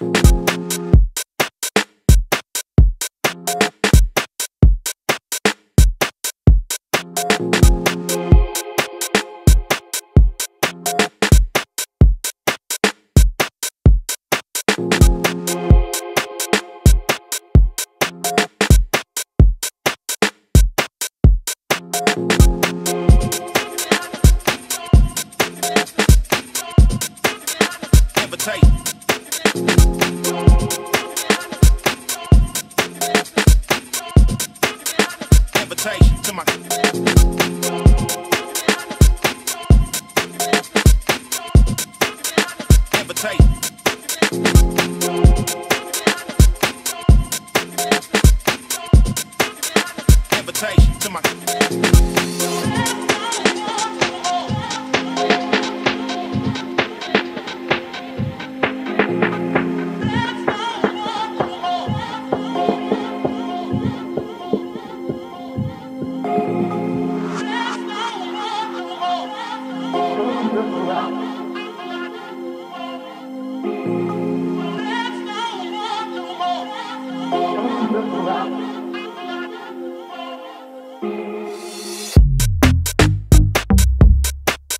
Levitate. Levitation to my. Levitate.